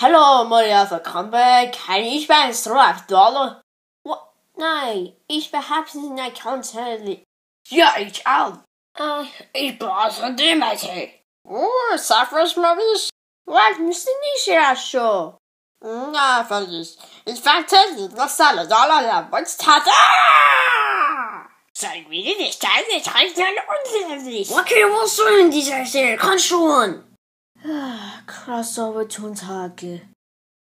Hallo Maria, willkommen Kann ich beim Strike Dollar? Ah! What? Nein, ich behaupte nicht konzertlich. Ja, ich auch. Äh, ich brauche Dimmertee. Oh, Suffrage Maurice. Was müsste nicht ja schon? Na, vergiss. Ich fand täglich was alle Dollar der Monster. Sag mir nicht, das ist recht unsinnig. Okay, was soll denn dieser Stelle? Komm schon! Crossover-Tontage.